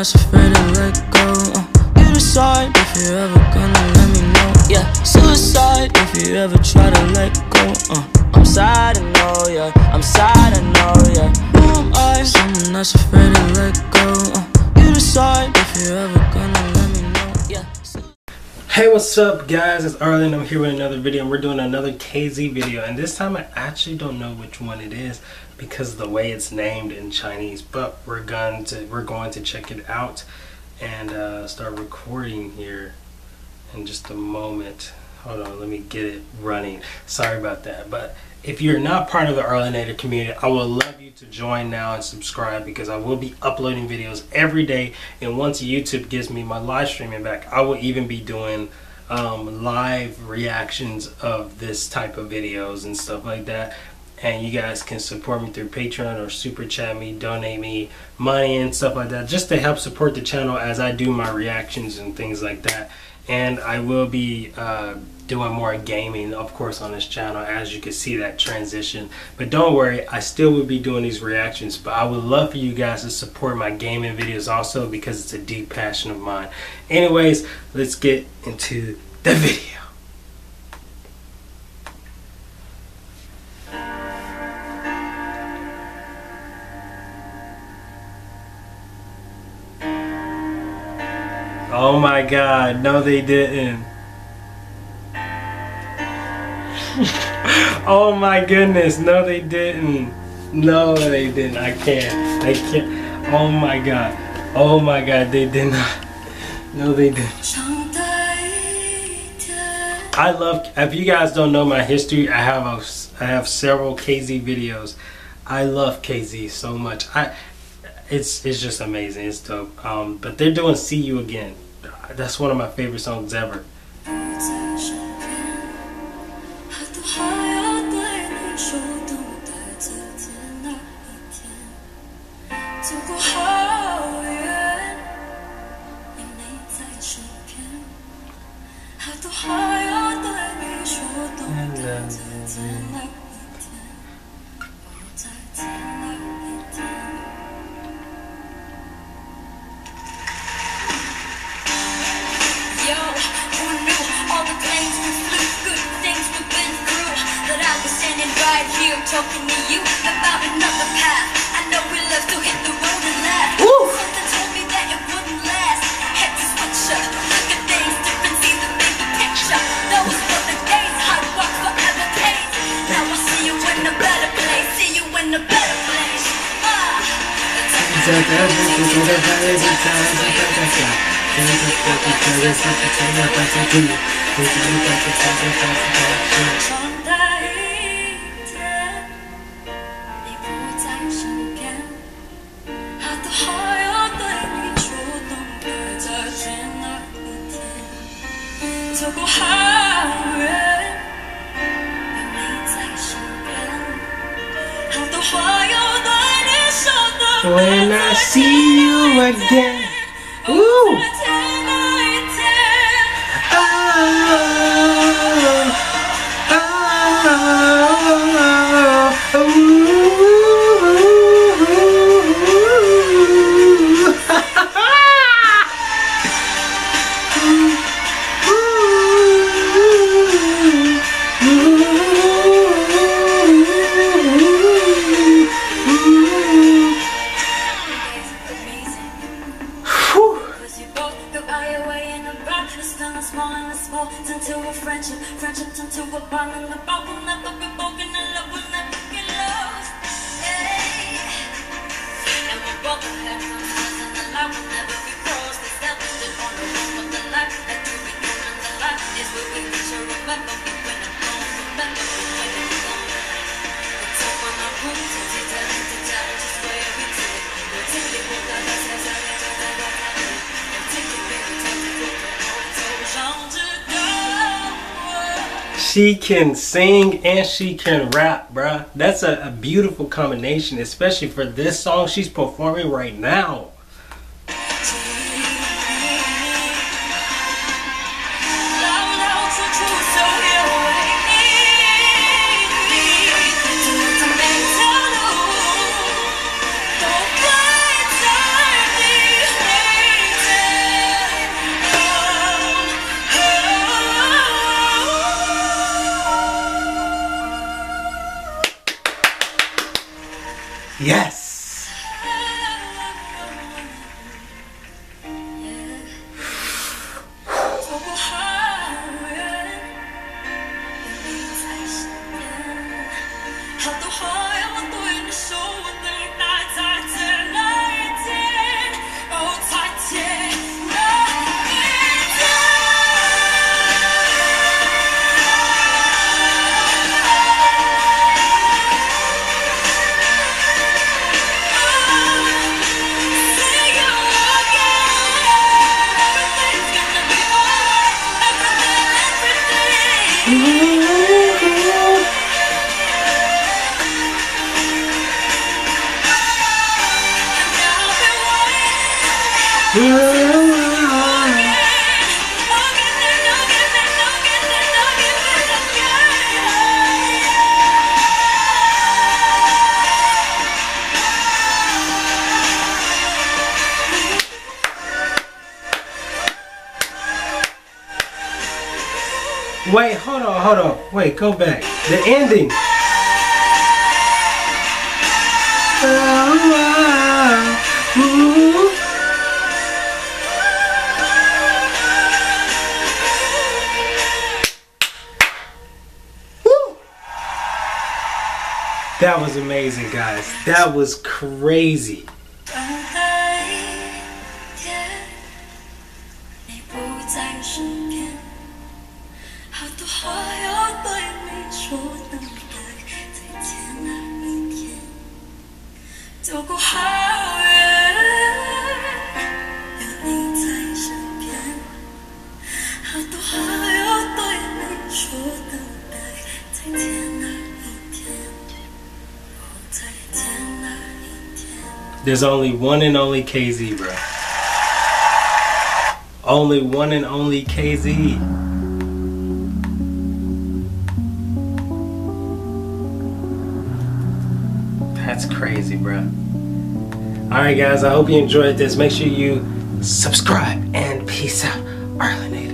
that's afraid to let go. Uh, you decide if you're ever gonna let me know. Yeah, suicide if you ever try to let go. Uh, I'm sad, I know, yeah. I'm sad, I know, yeah. Who am I? Someone that's afraid Hey, what's up, guys? It's Arlen. I'm here with another video, we're doing another KZ video. And this time, I actually don't know which one it is because the way it's named in Chinese. But we're going to we're going to check it out and uh, start recording here in just a moment. Hold on, let me get it running. Sorry about that. But if you're not part of the Arlinator community, I would love you to join now and subscribe because I will be uploading videos every day. And once YouTube gives me my live streaming back, I will even be doing um, live reactions of this type of videos and stuff like that. And you guys can support me through Patreon or super chat me, donate me money and stuff like that, just to help support the channel as I do my reactions and things like that. And I will be uh, doing more gaming of course on this channel as you can see that transition. But don't worry I still will be doing these reactions but I would love for you guys to support my gaming videos also because it's a deep passion of mine. Anyways let's get into the video Oh my god, no they didn't. oh my goodness, no they didn't. No they didn't. I can't. I can't. Oh my god. Oh my god, they did not. No they didn't. I love if you guys don't know my history, I have a, I have several KZ videos. I love KZ so much. I it's it's just amazing. It's dope. Um, but they're doing "See You Again." That's one of my favorite songs ever. Talking to you about another path. I know we love to hit the road and laugh. Woo! Something told me that it wouldn't last. Had to switch up. Look at things different, see the bigger picture. Those were the days, hard work forever pays. Now I see you in a better place. See you in a better place. Ah. Uh. When I see you again, She can sing and she can rap, bruh. That's a, a beautiful combination, especially for this song she's performing right now. Yes. Wait, hold on, hold on. Wait, go back. The ending. That was amazing, guys. That was crazy. There's only one and only KZ, bro. Only one and only KZ. That's crazy, bro. Alright, guys, I hope you enjoyed this. Make sure you subscribe and peace out. Arlinator.